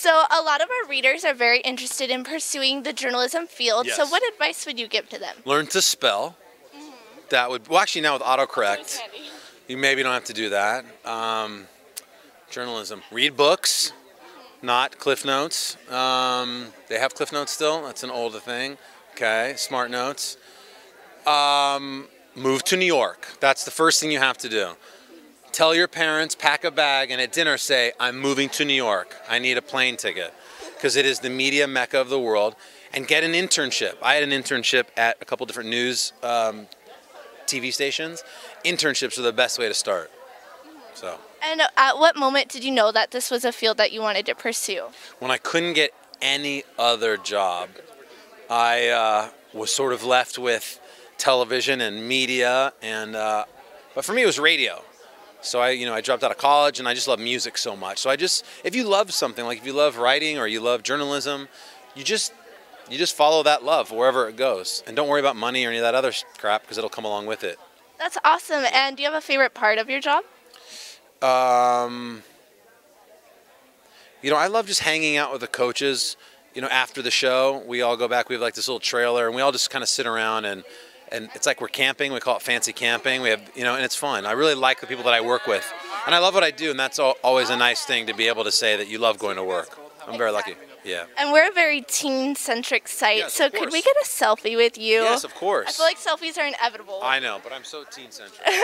So, a lot of our readers are very interested in pursuing the journalism field. So, what advice would you give to them? Learn to spell. That would, well, actually, now with autocorrect, you maybe don't have to do that. Um, journalism. Read books, not Cliff Notes. Um, they have Cliff Notes still. That's an older thing. Okay, SparkNotes. Um, move to New York. That's the first thing you have to do. Tell your parents, pack a bag, and at dinner say, I'm moving to New York. I need a plane ticket. Because it is the media mecca of the world. And get an internship. I had an internship at a couple different news um, TV stations. Internships are the best way to start. So. And at what moment did you know that this was a field that you wanted to pursue? when I couldn't get any other job, I uh, was sort of left with television and media, and uh, but for me it was radio. So I, you know, I dropped out of college, and I just love music so much. So I just, if you love something, like if you love writing or you love journalism, you just, you just follow that love wherever it goes, and don't worry about money or any of that other crap because it'll come along with it. That's awesome. And do you have a favorite part of your job? Um, you know, I love just hanging out with the coaches. You know, after the show, we all go back. We have like this little trailer, and we all just kind of sit around and and it's like we're camping. We call it fancy camping. We have you know, and it's fun. I really like the people that I work with, and I love what I do, and that's al- always a nice thing to be able to say that you love going to work. I'm very lucky. Yeah. And we're a very teen centric site. Yes, so, could we get a selfie with you? Yes, of course. I feel like selfies are inevitable. I know, but I'm so teen centric.